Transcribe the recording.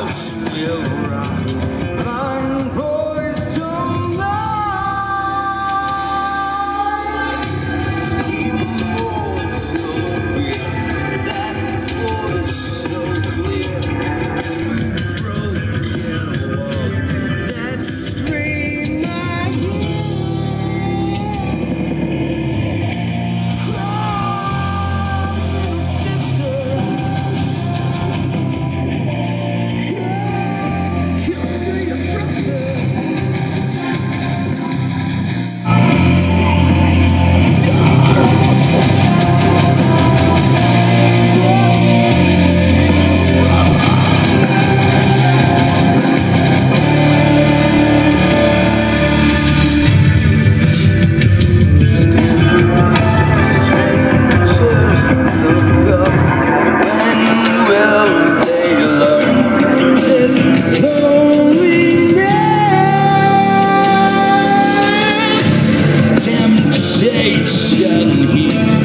house will rock. sensation heat.